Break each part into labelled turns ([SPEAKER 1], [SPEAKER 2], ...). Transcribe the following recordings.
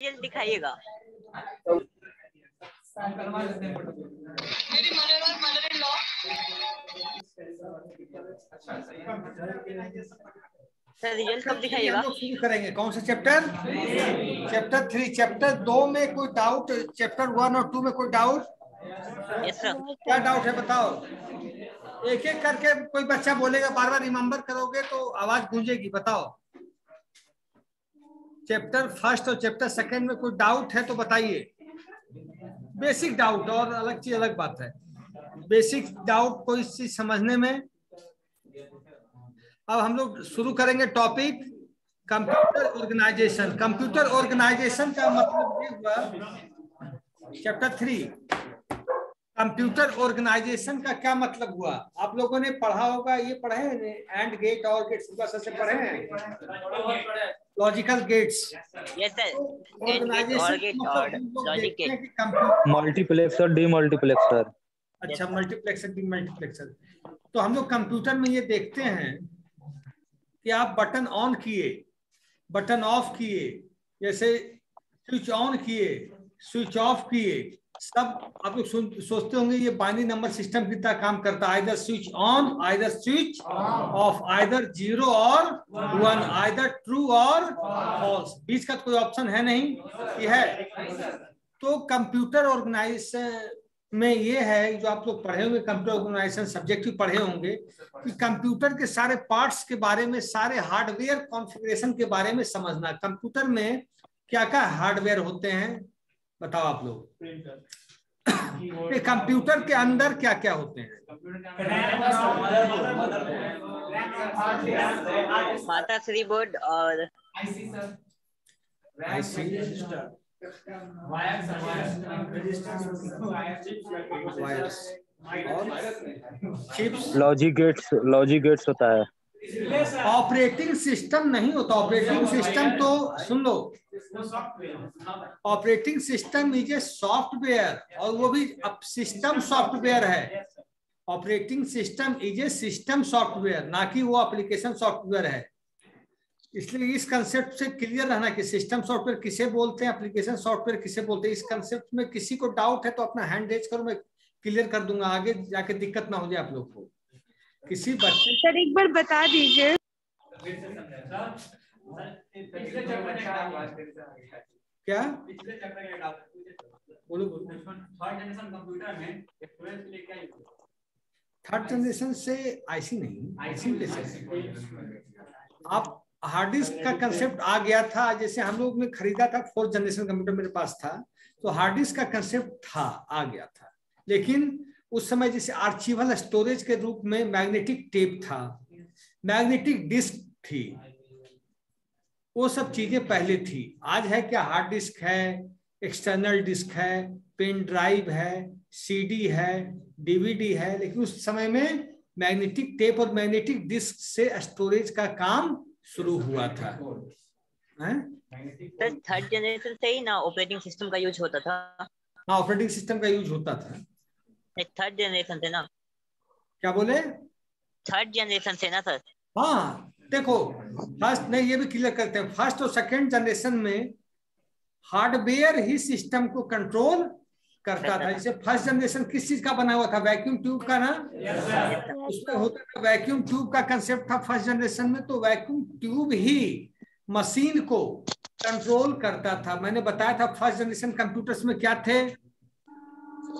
[SPEAKER 1] Result दिखाइएगा।
[SPEAKER 2] मेरी mother और mother in law.
[SPEAKER 1] Sir result कब दिखाइएगा?
[SPEAKER 3] करेंगे। कौन सा चैप्टर चैप्टर थ्री चैप्टर दो में कोई डाउट चैप्टर वन और टू में कोई डाउट
[SPEAKER 1] यस सर
[SPEAKER 3] क्या डाउट है बताओ। एक एक करके कोई बच्चा बोलेगा बार बार रिमेम्बर करोगे तो आवाज़ गूंजेगी बताओ। चैप्टर फ़र्स्ट और चैप्टर सेकंड में कोई डाउट है तो बताइए। बेसिक डाउट और अलग चीज़, अलग बात है। बेसिक डाउट कोई चीज़ समझने में? अब हम लोग शुरू करेंगे topic computer organisation computer organisation का मतलब ये हुआ चैप्टर थ्री कंप्यूटर ऑर्गेनाइजेशन का क्या मतलब हुआ? आप लोगों ने पढ़ा होगा ये पढ़े हैं? एंड गेट और गेट से पढ़े हैं? Logical gates
[SPEAKER 1] yes sir and gate और गेट और लॉजिक गेट
[SPEAKER 4] मल्टीप्लेक्सर
[SPEAKER 3] अच्छा मल्टीप्लेक्सर डी मल्टीप्लेक्सर तो हम लोग कंप्यूटर में ये देखते हैं कि आप बटन ऑन किए बटन ऑफ़ किए जैसे स्विच ऑन किए स्विच ऑफ़ किए सब आप लोग सोचते होंगे ये बाइनरी नंबर सिस्टम कितना काम करता है? Either switch on either switch off either zero और वन आइदर ट्रू और फॉल्स बीच का कोई ऑप्शन है नहीं? ये है। तो कंप्यूटर ऑर्गेनाइजेशन में ये है, जो आप लोग पढ़े होंगे कंप्यूटर ऑर्गेनाइजेशन सब्जेक्ट भी पढ़े होंगे, कि कंप्यूटर के सारे पार्ट्स के बारे में, सारे हार्डवेयर कॉन्फ़िगरेशन के बारे में समझना। कंप्यूटर में क्या क्या हार्डवेयर होते हैं? बताओ आप लोग। कंप्यूटर के अंदर क्या क्या होते हैं?
[SPEAKER 1] माता श्री बोर्ड और
[SPEAKER 4] लॉजिक गेट्स लॉजिक गेट्स होता है।
[SPEAKER 3] ऑपरेटिंग सिस्टम नहीं होता। ऑपरेटिंग सिस्टम तो सुन लो operating system is a software और वो भी अब सिस्टम सॉफ्टवेयर है। Operating system is a system software ना कि वो एप्लीकेशन सॉफ्टवेयर है। इसलिए इस कंसेप्ट से क्लियर रहना कि सिस्टम सॉफ्टवेयर किसे बोलते हैं एप्लीकेशन सॉफ्टवेयर किसे बोलते हैं इस कंसेप्ट में किसी को डाउट है तो अपना हैंड रेज करो मैं क्लियर कर दूँगा आगे जाके दिक्कत ना हो जाए आप लोग को। किसी बच्चे
[SPEAKER 5] सर एक बार बता दीजिए।
[SPEAKER 3] क्या बोलो बोलो। थर्ड जनरेशन से आईसी नहीं आईसी आप हार्ड डिस्क का कंसेप्ट आ गया था जैसे हम लोग ने खरीदा था फोर्थ जनरेशन कंप्यूटर मेरे पास था तो हार्ड डिस्क का कंसेप्ट था आ गया था। लेकिन उस समय जैसे आर्चिवल स्टोरेज के रूप में मैग्नेटिक टेप था। मैग्नेटिक डिस्क थी। वो सब चीज़ें पहले थी। आज है क्या हार्ड डिस्क है एक्सटर्नल डिस्क है पेन ड्राइव है सीडी है डीवीडी है लेकिन उस समय में मैग्नेटिक टेप और मैग्नेटिक डिस्क से स्टोरेज का काम शुरू हुआ था।
[SPEAKER 1] थर्ड जनरेशन से ही ना ऑपरेटिंग सिस्टम का यूज़ होता था।
[SPEAKER 3] हाँ ऑपरेटिंग सिस्टम का यूज़ होता था।
[SPEAKER 1] थर्ड जनरेशन से ना।
[SPEAKER 3] क्या बोले?
[SPEAKER 1] थर्ड जनरेशन से ना सर
[SPEAKER 3] हाँ देखो फ़र्स्ट नहीं ये भी क्लियर करते हैं। फ़र्स्ट और सेकंड जनरेशन में हार्डवेयर ही सिस्टम को कंट्रोल करता था। जैसे फ़र्स्ट जनरेशन किस चीज़ का बना हुआ था? वैक्यूम ट्यूब का ना? उसमें होता था वैक्यूम ट्यूब का कंसेप्ट था फ़र्स्ट जनरेशन में तो वैक्यूम ट्यूब ही मशीन को कंट्रोल करता था। मैंने बताया था फ़र्स्ट जनरेशन कंप्यूटर्स में क्या थे?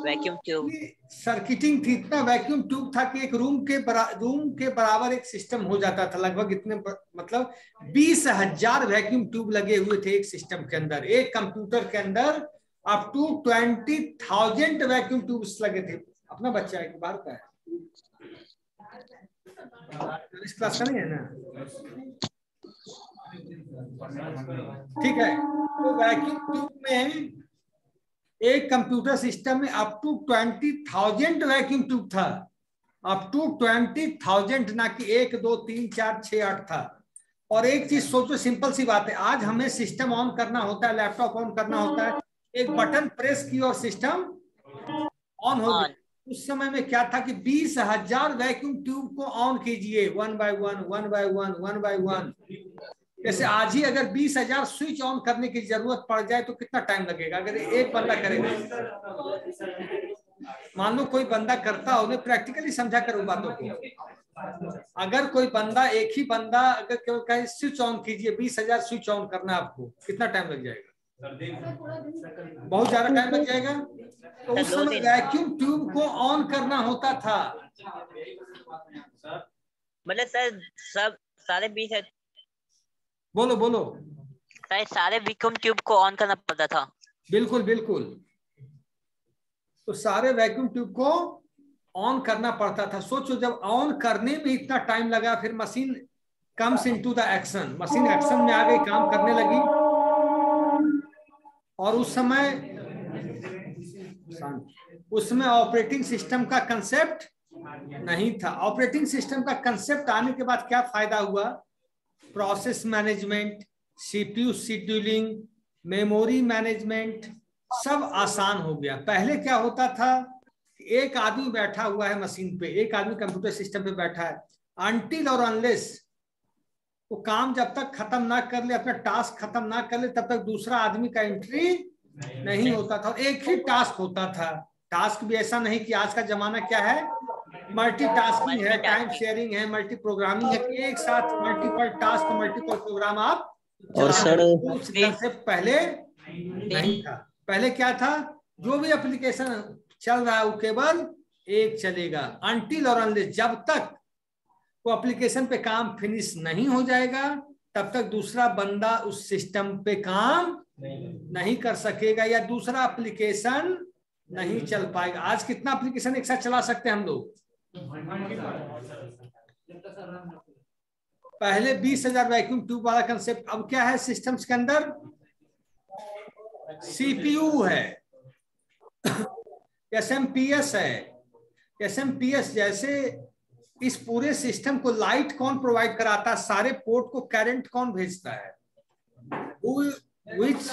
[SPEAKER 1] वैक्यूम ट्यूब
[SPEAKER 3] सर्किटिंग थी, इतना वैक्यूम ट्यूब था कि एक रूम के रूम के बराबर एक सिस्टम हो जाता था, लगभग इतने मतलब बीस हज़ार वैक्यूम ट्यूब लगे हुए थे एक सिस्टम के अंदर। एक कंप्यूटर के अंदर up to twenty thousand vacuum tubes लगे थे। अपना बच्चा है बाहर का है ठीक है। तो वैक्यूम ट्यूब में एक कंप्यूटर सिस्टम में up to twenty thousand vacuum tube था। अप टू ट्वेंटी थाउज़ेंड ना कि एक, दो, तीन, चार, छह, आठ था। और एक चीज़ सोचो सिंपल सी बात है। आज हमें सिस्टम ऑन करना होता है लैपटॉप ऑन करना होता है। एक बटन प्रेस की और सिस्टम ऑन हो गया उस समय में क्या था कि बीस हज़ार वैक्यूम ट्यूब को ऑन कीजिए। One by one one by one one by one जैसे आज ही अगर बीस हज़ार स्विच ऑन करने की ज़रूरत पड़ जाए तो कितना टाइम लगेगा? अगर एक बंदा करेगा। मान लो कोई बंदा करता हो, उन्हें प्रैक्टिकली समझा कर बातों को। अगर कोई बंदा, एक ही बंदा अगर केवल कहे, स्विच ऑन कीजिए, बीस हज़ार स्विच ऑन करना है आपको, कितना टाइम लग जाएगा? बहुत ज़्यादा टाइम लग जाएगा? तो उस समय वैक्यूम ट्यूब को ऑन करना होता था।
[SPEAKER 1] मतलब सर, सब सारे बीस
[SPEAKER 3] बोलो बोलो।
[SPEAKER 1] सर सारे वैक्यूम ट्यूब को ऑन करना पड़ता था।
[SPEAKER 3] बिल्कुल बिल्कुल। तो सारे वैक्यूम ट्यूब को ऑन करना पड़ता था। सोचो जब ऑन करने में इतना टाइम लगा फिर machine comes into the action machine action में आ गई काम करने लगी। और उस समय उसमें ऑपरेटिंग सिस्टम का कंसेप्ट नहीं था। ऑपरेटिंग सिस्टम का कंसेप्ट आने के बाद क्या फ़ायदा हुआ? Process management CPU scheduling memory management सब आसान हो गया। पहले क्या होता था? एक आदमी बैठा हुआ है मशीन पे, एक आदमी कंप्यूटर सिस्टम पे बैठा है। अनटिल और अनलेस वो काम जब तक खत्म ना कर ले, अपना टास्क खत्म ना कर ले, तब तक दूसरा आदमी का एंट्री नहीं होता था। एक ही टास्क होता था। टास्क भी ऐसा नहीं कि आज का जमाना क्या है? मल्टीटास्किंग है टाइम शेयरिंग है मल्टी प्रोग्रामिंग है एक साथ मल्टीपल टास्क मल्टीपल प्रोग्राम आप
[SPEAKER 2] और सर
[SPEAKER 3] से पहले नहीं। था। पहले क्या था? जो भी एप्लीकेशन चल रहा है वो केवल एक चलेगा। अनटिल और अनलेस जब तक वो एप्लीकेशन पे काम फिनिश नहीं हो जाएगा तब तक दूसरा बंदा उस सिस्टम पे काम नहीं कर सकेगा या दूसरा एप्लीकेशन नहीं चल पाएगा। आज कितना एप्लीकेशन एक साथ चला सकते हैं हम लोग? पहले बीस हज़ार वैक्यूम ट्यूब वाला कंसेप्ट अब क्या है सिस्टम्स के अंदर? सीपीयू है। एस एम पी एस है। एस एम पी एस जैसे इस पूरे सिस्टम को लाइट कौन प्रोवाइड कराता है? सारे पोर्ट को करंट कौन भेजता है? विच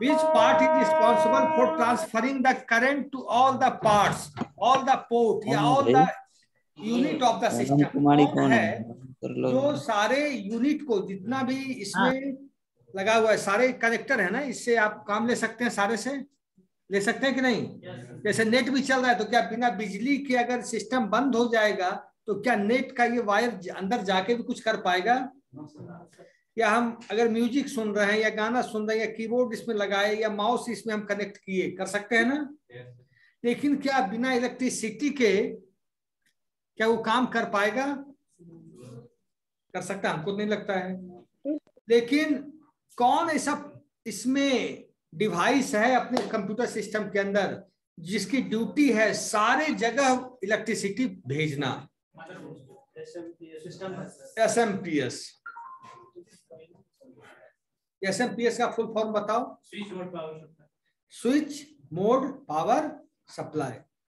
[SPEAKER 3] which part is responsible for transferring the current to all the parts? All the port या unit of the system.
[SPEAKER 2] कुमारी कौन
[SPEAKER 3] है?
[SPEAKER 2] है
[SPEAKER 3] जो सारे यूनिट को जितना भी इसमें लगा हुआ है सारे कनेक्टर है ना इससे आप काम ले सकते हैं सारे से? ले सकते हैं कि नहीं? जैसे नेट भी चल रहा है तो क्या बिना बिजली के अगर सिस्टम बंद हो जाएगा तो क्या नेट का ये वायर अंदर जाके भी कुछ कर पाएगा? या हम अगर म्यूज़िक सुन रहे हैं या गाना सुन रहे हैं या कीबोर्ड इसमें लगाए या माउस इसमें हम कनेक्ट किए कर सकते हैं ना? लेकिन क्या बिना इलेक्ट्रिसिटी के क्या वो काम कर पाएगा? कर सकता हमको नहीं लगता है। लेकिन कौन ऐसा इसमें डिवाइस है अपने कंप्यूटर सिस्टम के अंदर जिसकी ड्यूटी है सारे जगह इलेक्ट्रिसिटी भेजना? S M P S S M P S का फुल फॉर्म बताओ। Switch mode power supply.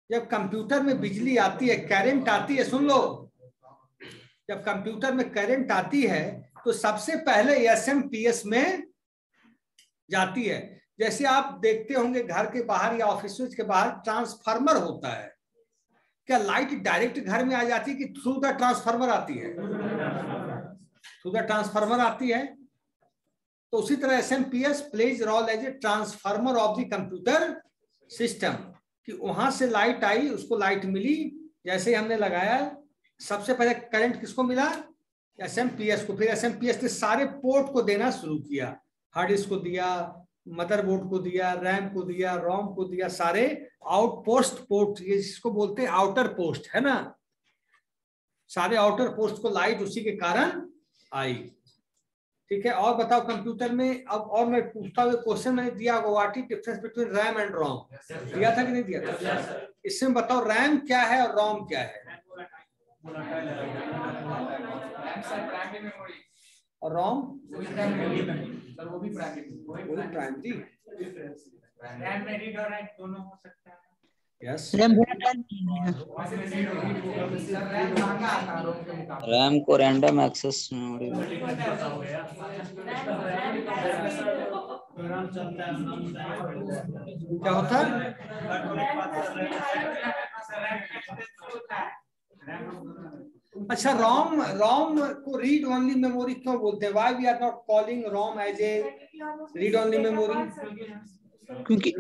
[SPEAKER 3] जब कंप्यूटर में बिजली आती है, करंट आती है, सुन लो। जब कंप्यूटर में करंट आती है तो सबसे पहले एस एम पी एस में जाती है। जैसे आप देखते होंगे घर के बाहर या ऑफ़िस के बाहर ट्रांसफार्मर होता है। क्या लाइट डायरेक्ट घर में आ जाती है कि थ्रू द ट्रांसफार्मर आती है? थ्रू द ट्रांसफार्मर आती है। तो उसी तरह S M P S plays role as a transformer of the computer system कि वहाँ से लाइट आई, उसको लाइट मिली। जैसे ही हमने लगाया, सबसे पहले करंट किसको मिला? एस एम पी एस को। फिर एस एम पी एस ने सारे पोर्ट को देना शुरू किया। हार्ड डिस्क को दिया मदरबोर्ड को दिया रैम को दिया रोम को दिया, सारे आउटपोस्ट पोर्ट ये जिसको बोलते हैं आउटर पोस्ट है ना? सारे आउटर पोस्ट को लाइट उसी के कारण आई। ठीक है? और बताओ कंप्यूटर में अब और मैं पूछता हुआ क्वेश्चन मैंने दिया होगा what is difference between RAM and ROM दिया था कि नहीं दिया था? इसमें बताओ रैम क्या है और रोम क्या है? और रोम
[SPEAKER 5] वो भी
[SPEAKER 3] प्राइमरी
[SPEAKER 5] दोनों हो सकता है।
[SPEAKER 3] यस
[SPEAKER 2] रैम को रैंडम एक्सेस मेमोरी
[SPEAKER 3] क्या होता है? अच्छा रोम रोम को रीड ओनली मेमोरी क्यों बोलते हैं? Why we are not calling ROM as a read only memory
[SPEAKER 6] क्योंकि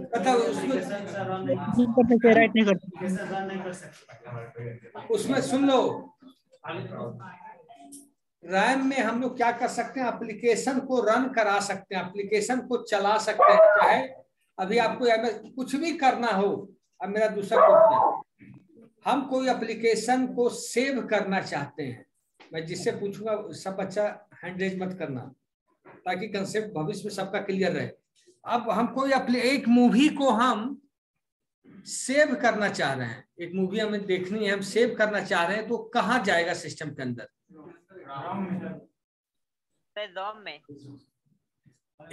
[SPEAKER 6] राइट नहीं करते।
[SPEAKER 3] उसमें सुन लो। रैम में हम लोग क्या कर सकते हैं? एप्लीकेशन को रन करा सकते हैं। एप्लीकेशन को चला सकते हैं। चाहे अभी आपको कुछ भी करना हो अब मेरा दूसरा क्वेश्चन हम कोई एप्लीकेशन को सेव करना चाहते हैं। मैं जिससे पूछूँगा सब बच्चा हैंड रेज मत करना ताकि कंसेप्ट भविष्य में सबका क्लियर रहे। अब हम कोई अपने एक मूवी को हम सेव करना चाह रहे हैं। एक मूवी हमें देखनी है हम सेव करना चाह रहे हैं तो कहाँ जाएगा सिस्टम के अंदर?
[SPEAKER 1] में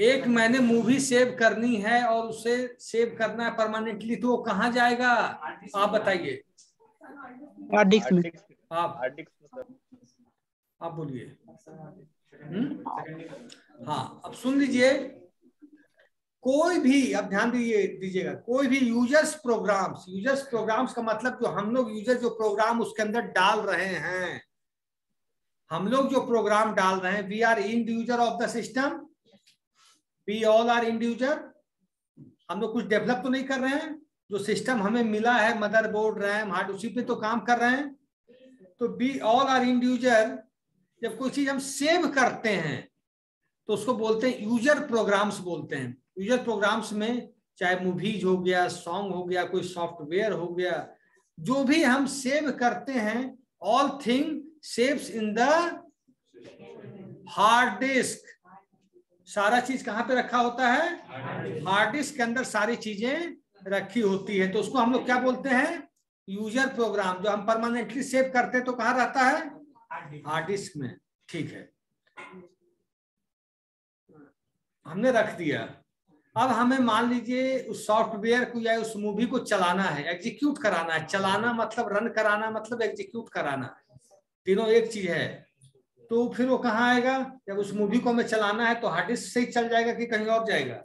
[SPEAKER 3] एक मैंने मूवी सेव करनी है और उसे सेव करना है परमानेंटली तो वो कहाँ जाएगा? आप बताइए।
[SPEAKER 6] हार्ड डिस्क में।
[SPEAKER 3] आप। आप बोलिए। हम्म? हाँ अब सुन लीजिए। कोई भी अब ध्यान दीजिए दीजिएगा, कोई भी यूज़र्स प्रोग्राम्स यूज़र्स प्रोग्राम्स का मतलब जो हम लोग यूज़र जो प्रोग्राम उसके अंदर डाल रहे हैं, हम लोग जो प्रोग्राम डाल रहे हैं we are end user of the system we all are end user हम लोग कुछ डेवलप तो नहीं कर रहे हैं, जो सिस्टम हमें मिला है मदरबोर्ड रैम हार्ड उसी पे तो काम कर रहे हैं तो we all are end user जब कोई चीज़ हम सेव करते हैं तो उसको बोलते हैं यूज़र प्रोग्राम्स बोलते हैं। यूज़र प्रोग्राम्स में, चाहे मूवीज़ हो गया सॉन्ग हो गया, कोई सॉफ्टवेयर हो गया, जो भी हम सेव करते हैं all thing saves in the hard disk सारा चीज़ कहाँ पे रखा होता है? हार्ड डिस्क के अंदर सारी चीज़ें रखी होती है। तो उसको हम लोग क्या बोलते हैं? यूज़र प्रोग्राम जो हम परमानेंटली सेव करते हैं तो कहाँ रहता है? हार्ड डिस्क में। ठीक है। हमने रख दिया। अब हमें मान लीजिए उस सॉफ्टवेयर को या उस मूवी को चलाना है एग्जीक्यूट कराना है। चलाना मतलब रन कराना मतलब एग्जीक्यूट कराना तीनों एक चीज़ है। तो फिर वो कहाँ आएगा? जब उस मूवी को हमें चलाना है तो हार्ड डिस्क से ही चल जाएगा कि कहीं और जाएगा?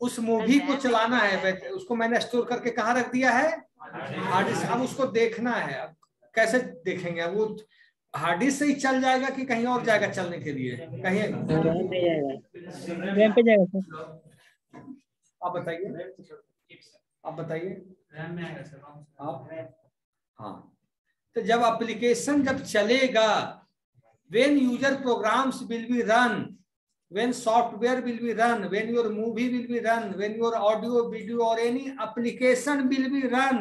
[SPEAKER 3] उस मूवी को चलाना है उसको मैंने स्टोर करके कहा रख दिया है? हार्ड डिस्क अब उसको देखना है। अब कैसे देखेंगे? वो हार्डी से ही चल जाएगा कि कहीं और जाएगा चलने के लिए? कहीं आप बताइए। आप बताइए। आप? हाँ। तो जब एप्लीकेशन जब चलेगा when user programs will be run when software will be run when your movie will be run when your audio video और any application will be run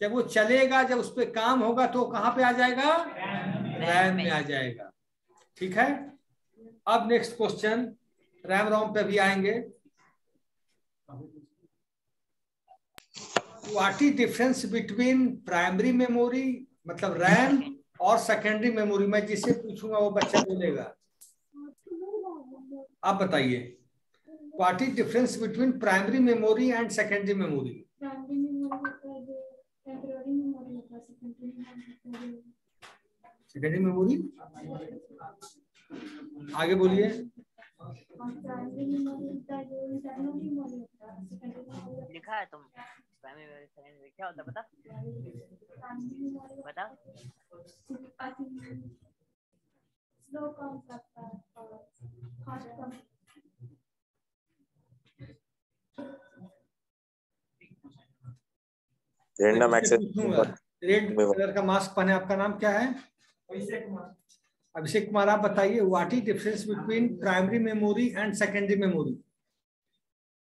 [SPEAKER 3] जब वो चलेगा, जब उस पर काम होगा तो कहाँ पे आ जाएगा? रैम में आ जाएगा। ठीक है? अब नेक्स्ट क्वेश्चन रैम रोम पे भी आएँगे। What is difference between primary memory मतलब रैम और सेकेंडरी मेमोरी मैं जिसे पूछूँगा, वो बच्चा बोलेगा। आप बताइए। What is difference between primary memory and secondary memory
[SPEAKER 7] है? सेकेंडरी मेमोरी होता
[SPEAKER 1] लिखा है तुम। प्राइमरी सेकेंडरी क्या होता है बता बता
[SPEAKER 8] रैंडम एक्सेस
[SPEAKER 3] रेड कलर का मास्क पहने आपका नाम क्या है?
[SPEAKER 5] अभिषेक कुमार।
[SPEAKER 3] अभिषेक कुमार आप बताइए what is difference between primary memory and secondary memory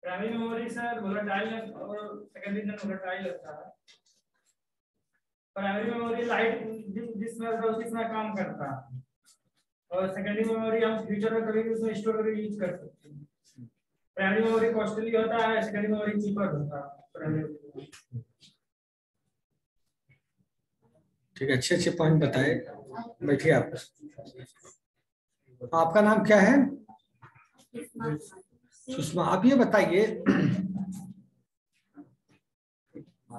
[SPEAKER 5] primary memory sir volatile और सेकेंडरी नॉन वोलेटाइल होता है। प्राइमरी मेमोरी लाइट जिसमें होता है उसी समय काम करता है। और सेकेंडरी मेमोरी हम फ्यूचर में कभी भी उसमें स्टोर करके यूज़ कर सकते हैं। प्राइमरी मेमोरी कॉस्टली होता है सेकेंडरी मेमोरी चीपर होता है प्राइमरी
[SPEAKER 3] ठीक है अच्छे अच्छे पॉइंट बताए। बैठिए आप। आपका नाम क्या है? सुषमा। आप ये बताइए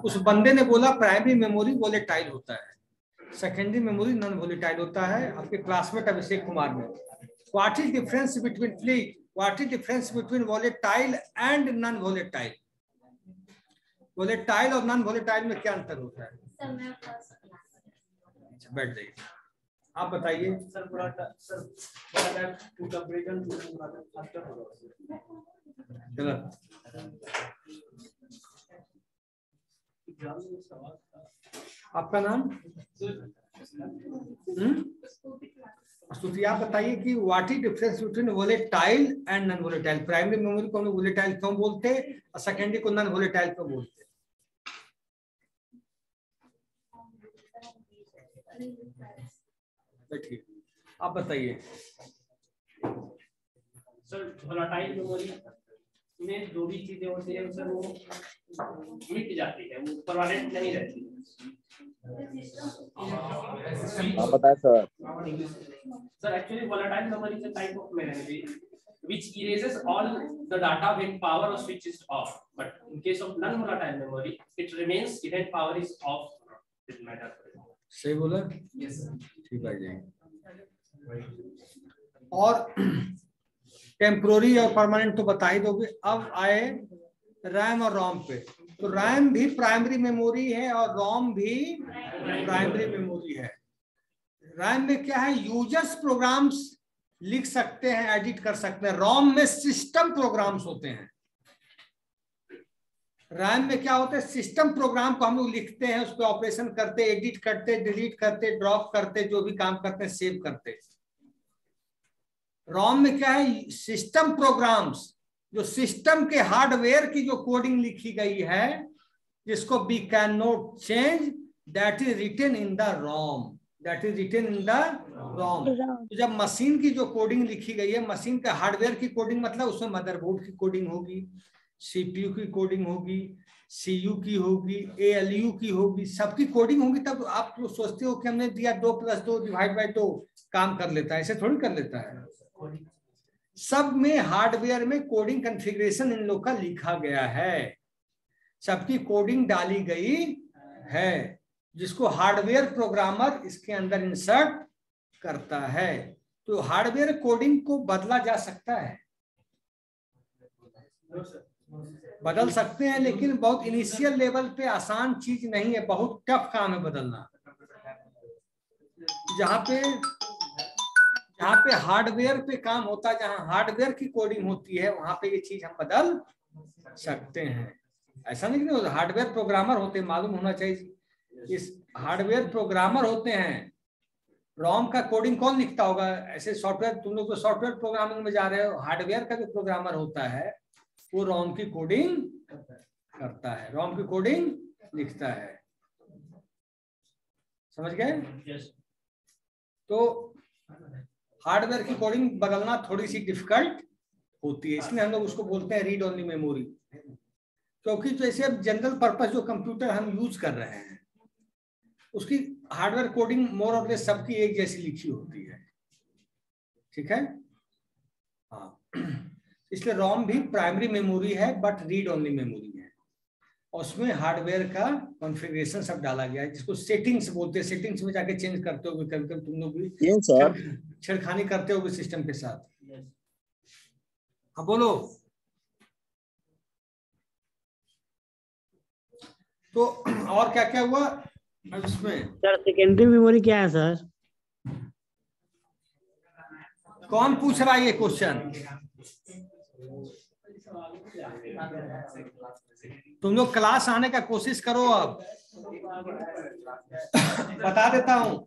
[SPEAKER 3] उस बंदे ने बोला प्राइमरी मेमोरी वोलेटाइल होता है। सेकेंडरी मेमोरी नॉन वोलेटाइल होता है। आपके क्लासमेट अभिषेक कुमार में। What is difference between please what is difference between volatile and non volatile volatile और नॉन वोलेटाइल में क्या अंतर होता है? बैठ जाइए। आप बताइए।
[SPEAKER 5] सर सर टू फास्टर होगा
[SPEAKER 3] गलत आपका नाम? हम्म? स्तुति आप बताइए कि what is difference between volatile and non volatile primary memory को हम लोग वोलेटाइल क्यों बोलते हैं और सेकेंडरी को नॉन वोलेटाइल क्यों बोलते हैं। आप बताइए।
[SPEAKER 8] में जो भी चीज़ें होती है सर वो मिट जाती है वो परमानेंट नहीं रहती।
[SPEAKER 4] हाँ, sir.
[SPEAKER 8] Sir actually type of memory which all the data power off switch is off but in case of non volatile it remains it matter
[SPEAKER 3] सही बोला?
[SPEAKER 8] Yes
[SPEAKER 3] ठीक है जाएँगे। और टेम्प्रोरी और परमानेंट तो बता ही दोगे। अब आए रैम और रोम पे। तो रैम भी प्राइमरी मेमोरी है और रोम भी प्राइमरी मेमोरी है। रैम में क्या है? यूज़र्स प्रोग्राम्स लिख सकते हैं एडिट कर सकते हैं। रोम में सिस्टम प्रोग्राम्स होते हैं। रैम में क्या होता है? सिस्टम प्रोग्राम को हम लोग लिखते हैं उस पर ऑपरेशन करते एडिट करते डिलीट करते ड्रॉप करते जो भी काम करते हैं सेव करते रोम में क्या है? सिस्टम प्रोग्राम्स जो सिस्टम के हार्डवेयर की जो कोडिंग लिखी गई है जिसको we can not change that is written in the ROM that is written in the ROM जब मशीन की जो कोडिंग लिखी गई है मशीन का हार्डवेयर की कोडिंग मतलब उसमें मदरबोर्ड की कोडिंग होगी। सीपीयू की कोडिंग होगी सीयू की होगी एएलयू की होगी, सबकी कोडिंग होगी, तब आप जो सोचते हो कि हमने दिया दो प्लस दो डिवाइड बाई दो, काम कर लेता है, ऐसे थोड़ी कर लेता है। सब में हार्डवेयर में कोडिंग कॉन्फ़िगरेशन इन लोग का लिखा गया है। सबकी कोडिंग डाली गई है, जिसको हार्डवेयर प्रोग्रामर इसके अंदर इंसर्ट करता है। तो हार्डवेयर कोडिंग को बदला जा सकता है। बदल सकते हैं, लेकिन बहुत इनिशियल लेवल पे आसान चीज़ नहीं है, बहुत टफ काम है बदलना। जहाँ पे जहाँ पे हार्डवेयर पे काम होता है, जहाँ हार्डवेयर की कोडिंग होती है, वहाँ पे ये चीज़ हम बदल सकते हैं। ऐसा नहीं कि हार्डवेयर प्रोग्रामर होते हैं मालूम होना चाहिए इस हार्डवेयर प्रोग्रामर होते हैं रॉम का कोडिंग कौन लिखता होगा? ऐसे सॉफ्टवेयर तुम लोग तो सॉफ्टवेयर प्रोग्रामिंग में जा रहे हो हार्डवेयर का जो प्रोग्रामर होता है वो रोम की कोडिंग करता है रोम की कोडिंग लिखता है। समझ गए? तो हार्डवेयर की कोडिंग बदलना थोड़ी सी डिफ़िकल्ट होती है इसलिए हम लोग उसको बोलते हैं रीड ओनली मेमोरी क्योंकि जैसे अब जनरल पर्पस जो कंप्यूटर हम यूज़ कर रहे हैं उसकी हार्डवेयर कोडिंग मोर और लेस सबकी एक जैसी लिखी होती है। ठीक है? हाँ। इसलिए रोम भी प्राइमरी मेमोरी है बट रीड ओनली मेमोरी है। और उसमें हार्डवेयर का कॉन्फ़िगरेशन सब डाला गया है जिसको सेटिंग्स बोलते हैं। सेटिंग्स में जाके चेंज करते हो कभी कभी तुम लोग भी छेड़खानी करते हो सिस्टम के साथ। हाँ बोलो। तो और क्या क्या हुआ इसमें?
[SPEAKER 6] सर सेकेंडरी मेमोरी क्या है सर
[SPEAKER 3] कौन पूछ रहा है ये क्वेश्चन तुम लोग क्लास आने का कोशिश करो अब। बता देता हूँ।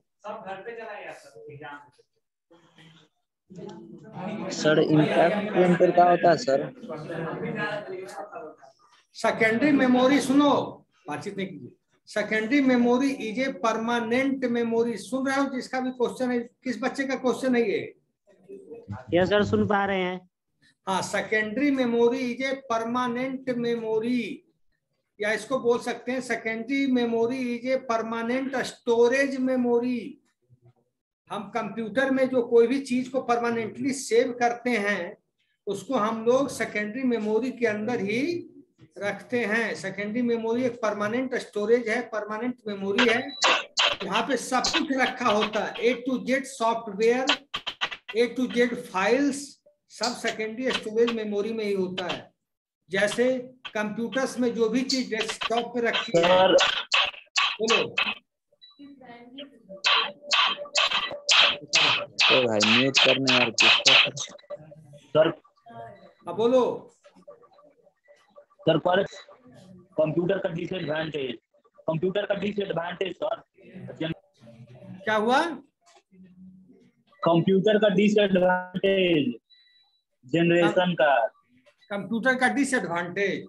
[SPEAKER 2] सर इम्पैक्ट प्रिंटर का होता है सर
[SPEAKER 3] सेकेंडरी मेमोरी सुनो बातचीत नहीं कीजिए। Secondary memory is a permanent memory सुन रहे हो जिसका भी क्वेश्चन है किस बच्चे का क्वेश्चन है ये?
[SPEAKER 6] यस सर सुन पा रहे हैं।
[SPEAKER 3] हाँ secondary memory is a permanent memory या इसको बोल सकते हैं secondary memory is a permanent storage memory हम कंप्यूटर में जो कोई भी चीज़ को परमानेंटली सेव करते हैं, उसको हम लोग सेकेंडरी मेमोरी के अंदर ही रखते हैं। सेकेंडरी मेमोरी एक परमानेंट स्टोरेज है परमानेंट मेमोरी है। यहाँ पे सब कुछ रखा होता है। A to Z software A to Z files सब सेकेंडरी स्टोरेज मेमोरी में ही होता है। जैसे कंप्यूटर्स में जो भी चीज़ डेस्कटॉप पे रखी है। बोलो।
[SPEAKER 2] तो भाई म्यूट करने यार
[SPEAKER 4] सर।
[SPEAKER 3] हाँ बोलो।
[SPEAKER 4] सर पर कंप्यूटर का डिसएडवांटेज कंप्यूटर का डिसएडवांटेज सर।
[SPEAKER 3] क्या हुआ?
[SPEAKER 4] कंप्यूटर का डिसएडवांटेज जनरेशन का।
[SPEAKER 3] कंप्यूटर का डिसएडवांटेज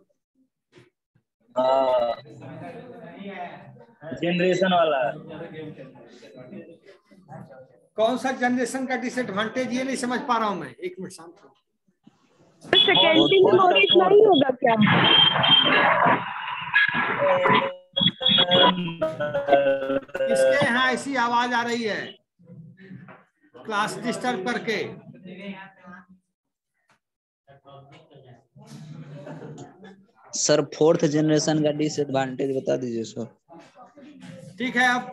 [SPEAKER 4] जनरेशन वाला।
[SPEAKER 3] कौन सा जनरेशन का डिसएडवांटेज ये नहीं समझ पा रहा हूँ मैं। एक मिनट शांत।
[SPEAKER 9] सेकेंडरी मेमोरी नहीं होगा क्या?
[SPEAKER 3] किसके यहाँ ऐसी आवाज़ आ रही है? क्लास डिस्टर्ब करके।
[SPEAKER 2] सर फोर्थ जनरेशन का डिसएडवांटेज बता दीजिए सर
[SPEAKER 3] ठीक है अब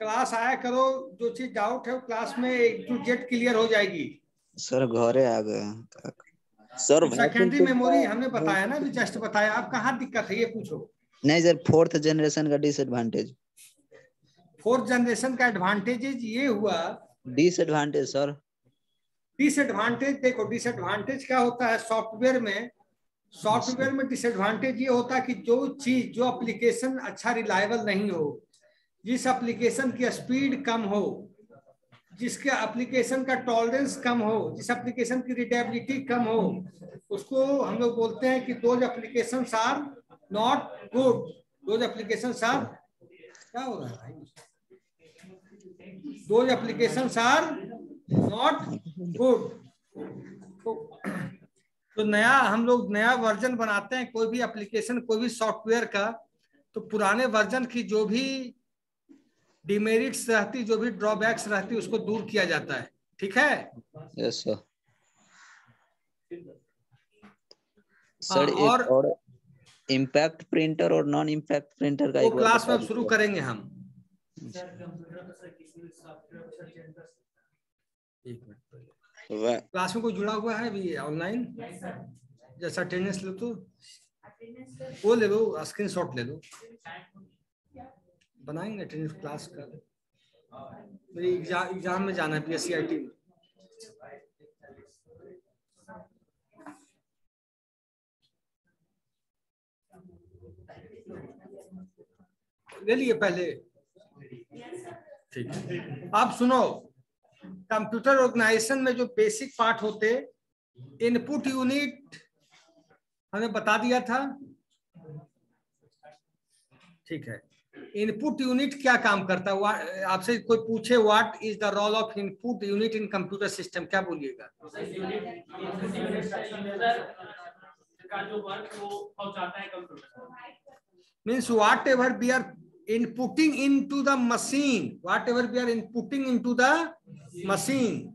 [SPEAKER 3] क्लास आया करो जो चीज़ डाउट है वो क्लास में एक टू जेड क्लियर हो जाएगी।
[SPEAKER 2] सर घरे आ गए सर
[SPEAKER 3] सेकेंडरी मेमोरी हमने बताया ना अभी जस्ट बताया। अब कहाँ दिक्कत है ये पूछो।
[SPEAKER 2] नहीं सर फोर्थ जनरेशन का डिसएडवांटेज
[SPEAKER 3] फोर्थ जनरेशन का एडवांटेजेज ये हुआ
[SPEAKER 2] डिसएडवांटेज सर
[SPEAKER 3] डिसएडवांटेज देखो डिसएडवांटेज क्या होता है? सॉफ्टवेयर में सॉफ्टवेयर में डिसएडवांटेज ये होता है कि जो चीज़, जो एप्लीकेशन अच्छा रिलायबल नहीं हो, जिस एप्लीकेशन की स्पीड कम हो, जिसके एप्लीकेशन का टॉलरेंस कम हो, जिस एप्लीकेशन की रिटेबिलिटी कम हो, उसको हम लोग बोलते हैं कि those application are not good those application are क्या हो रहा है those application are not good तो, तो नया हम लोग नया वर्जन बनाते हैं कोई भी एप्लीकेशन कोई भी सॉफ्टवेयर का तो पुराने वर्जन की जो भी डिमेरिट्स रहती जो भी ड्रॉबैक्स रहती उसको दूर किया जाता है। ठीक है?
[SPEAKER 2] यस सर सर
[SPEAKER 3] और-
[SPEAKER 2] और इम्पैक्ट प्रिंटर और नॉन इम्पैक्ट प्रिंटर का
[SPEAKER 3] वो क्लास में शुरू। करेंगे हम। एक मिनट पहले। क्लास में कोई जुड़ा हुआ है अभी ऑनलाइन? जैसा अटेंडेंस लो तो? वो ले लो स्क्रीनशॉट ले लो। बनाएँगे अटेंडेंस क्लास का? मेरी एग्ज़ाम एग्ज़ाम में जाना है P S C I T में। ले लिए पहले। ठीक है। अब सुनो कंप्यूटर ऑर्गेनाइजेशन में जो बेसिक पार्ट होते इनपुट यूनिट हमने बता दिया था। ठीक है। इनपुट यूनिट क्या काम करता है? आपसे कोई पूछे what is the role of input unit in computer system क्या बोलिएगा?
[SPEAKER 8] का जो वर्क वो पहुंचाता
[SPEAKER 3] inputting into the machine, whatever we are inputting into the machine,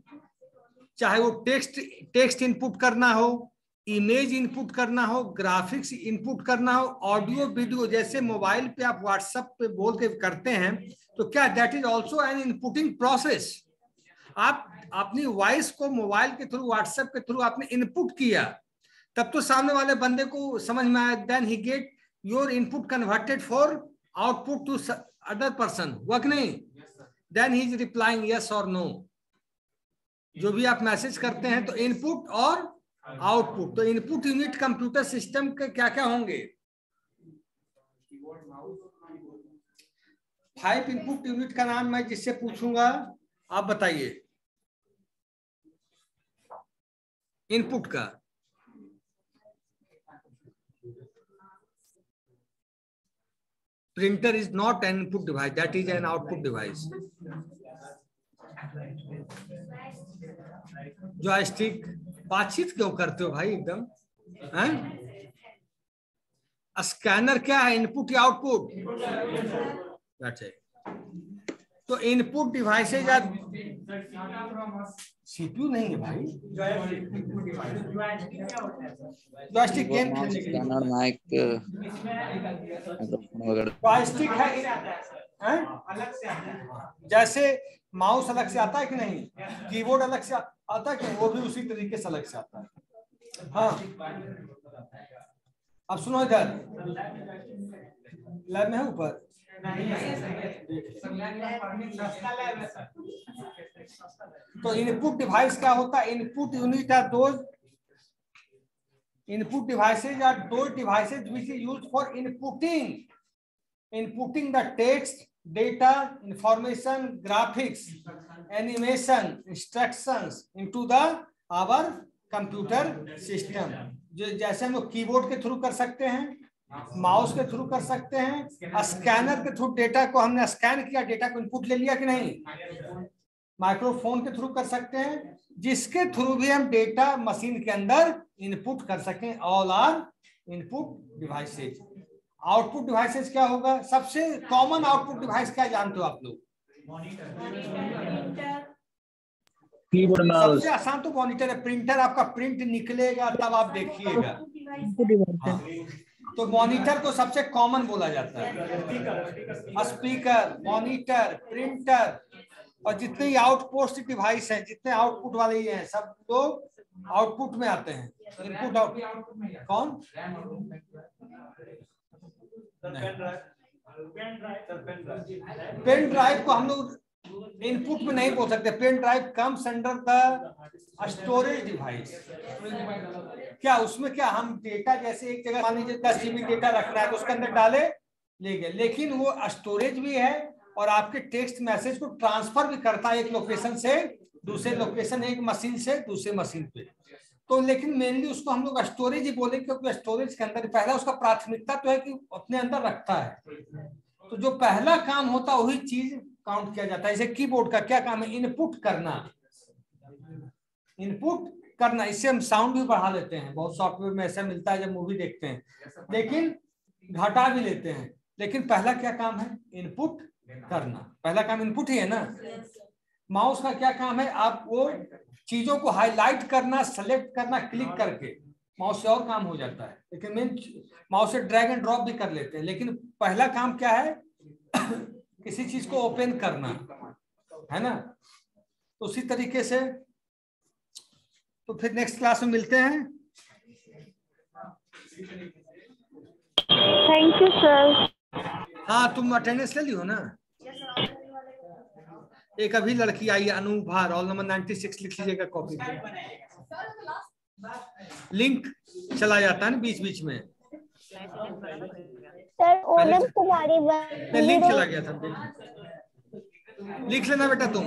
[SPEAKER 3] चाहे वो टेक्स्ट टेक्स्ट इनपुट करना हो इमेज इनपुट करना हो ग्राफिक्स इनपुट करना हो ऑडियो वीडियो जैसे मोबाइल पे आप व्हाट्सएप पे बोल के करते हैं तो क्या that is also an inputting process आप अपनी वॉइस को मोबाइल के थ्रू व्हाट्सएप के थ्रू आपने इनपुट किया, तब तो सामने वाले बंदे को समझ में आया then he get your input converted for output to other person हुआ कि नहीं? Then he is replying yes और नो जो भी आप मैसेज करते हैं तो इनपुट और आउटपुट तो इनपुट यूनिट कंप्यूटर सिस्टम के क्या क्या होंगे फाइव इनपुट यूनिट का नाम मैं जिससे पूछूँगा आप बताइए। इनपुट का। Printer is not an input device that is an output device joystick बातचीत क्यों करते हो भाई एकदम हैं स्कैनर क्या है इनपुट या आउटपुट तो इनपुट डिवाइसेज आर सीपीयू नहीं है भाई। जॉयस्टिक गेम खेलने के लिए।
[SPEAKER 2] माइक
[SPEAKER 3] जॉयस्टिक है हैं? जैसे माउस अलग से आता है कि नहीं? कीबोर्ड अलग से आता है कि वो भी उसी तरीके से अलग से आता है। हाँ। अब सुनो इधर। लैब में है ऊपर? तो इनपुट डिवाइस क्या होता है? Input unit are those input devices are those devices which is use for inputting inputting the text data information graphics animation instructions into the our computer system जो जैसे हम लोग कीबोर्ड के थ्रू कर सकते हैं माउस के थ्रू कर सकते हैं स्कैनर के थ्रू डेटा को हमने स्कैन किया डेटा को इनपुट ले लिया कि नहीं? माइक्रोफोन के थ्रू कर सकते हैं, जिसके थ्रू भी हम डेटा मशीन के अंदर इनपुट कर सकें all are input devices output devices क्या होगा? सबसे कॉमन आउटपुट डिवाइस क्या जानते हो आप लोग?
[SPEAKER 4] कीबोर्ड माउस
[SPEAKER 3] सबसे आसान तो मॉनिटर है प्रिंटर आपका प्रिंट निकलेगा तब आप देखिएगा। हाँ। तो मॉनिटर को सबसे कॉमन बोला जाता है। स्पीकर मॉनिटर प्रिंटर और जितने आउटपोस्ट डिवाइस हैं जितने आउटपुट वाले ये हैं सब लोग आउटपुट में आते हैं। इनपुट आउट कौन? पेन ड्राइव को हम लोग इनपुट में नहीं बोल सकते। Pen drive comes under the storage device क्या उसमें क्या हम डेटा जैसे एक जगह मान लीजिए दस जीबी डेटा रखना है तो उसके अंदर डाले, ले गए। लेकिन वो स्टोरेज भी है और आपके टेक्स्ट मैसेज को ट्रांसफ़र भी करता है एक लोकेशन से, दूसरे लोकेशन एक मशीन से, दूसरे मशीन पे। तो लेकिन मेनली उसको हम लोग स्टोरेज ही बोले क्योंकि स्टोरेज के अंदर पहला उसका प्राथमिकता तो है कि अपने अंदर रखता है। तो जो पहला काम होता वही चीज़ काउंट किया जाता है। जैसे कीबोर्ड का क्या काम है? इनपुट करना। इनपुट करना। इससे हम साउंड भी बढ़ा लेते हैं। बहुत सॉफ्टवेयर में ऐसा मिलता है जब मूवी देखते हैं। लेकिन घटा भी लेते हैं। लेकिन पहला क्या काम है? इनपुट करना। पहला काम इनपुट ही है ना? माउस का क्या काम है? आप वो चीज़ों को हाईलाइट करना, सेलेक्ट करना, क्लिक करके माउस से और काम हो जाता है। लेकिन मेन माउस से ड्रैग एंड ड्रॉप भी कर लेते हैं। लेकिन पहला काम क्या है? किसी चीज़ को ओपन करना है ना? तो उसी तरीके से तो फिर नेक्स्ट क्लास में मिलते हैं।
[SPEAKER 9] थैंक यू सर
[SPEAKER 3] हाँ तुम अटेंडेंस ले लियो ना? एक अभी लड़की आई है अनुभा रोल नंबर 96 लिख लीजिएगा कॉपी पे। लिंक चला जाता है ना बीच बीच में।
[SPEAKER 9] सर ओनम कुमारी
[SPEAKER 3] मैं लिंक चला गया था लिख लेना बेटा तुम।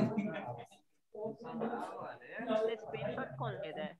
[SPEAKER 1] स्क्रीनशॉट कौन लेता है?